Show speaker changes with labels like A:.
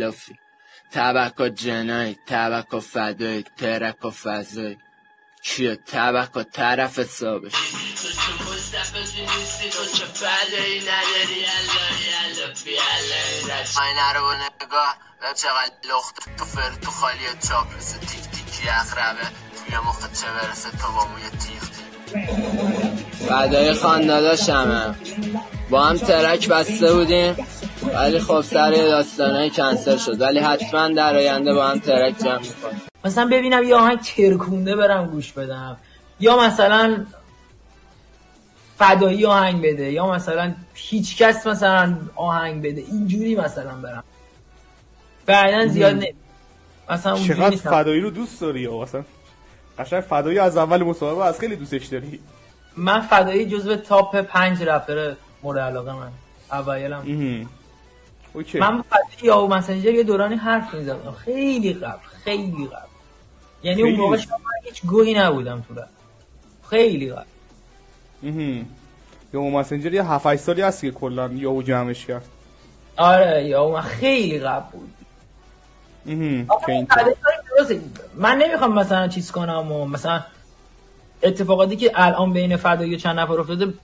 A: خلافی. تبک و جنایی تبک و فدایی ترک و فضایی. چیه؟ تبک و طرف حسابش. رو نگاه چقدر لخت تو فر تو خالی چاپلوس تیک تیکی اخربه. توی مخ چه برسه؟ تو با موی تیخ تیخ فدای خانداداشمه با هم ترک بسته بودیم. ولی خب سر داستانه کنسل شد. ولی حتما در آینده با هم ترک جمع می‌کنیم.
B: مثلا ببینم یه آهنگ ترکونده برم گوش بدم. یا مثلا فدایی آهنگ بده. یا مثلا هیچ کس مثلا آهنگ بده. اینجوری مثلا برم. بعدا زیاد نه مثلا
C: چقدر فدایی رو دوست داری؟ یا اصلا قشنگ فدایی از اول مسابقه از خیلی دوستش داری.
B: من فدایی جزو تاپ پنج رپر مورد علاقه من.
C: مهم. اوکی.
B: من فدایی یا مسنجر یه دورانی حرف می‌زدم. خیلی قبل خیلی قبل یعنی اون؟ موقع من هیچ گوهی نبودم تو خیلی قبل.
C: یا مسنجر یه 7 8 سالی هست که کلا یهو جمعش کرد.
B: آره یا من خیلی قبل بود. من نمی‌خوام مثلا چیز کنم و مثلا اتفاقاتی که الان بین فدایی و چند نفر افتاده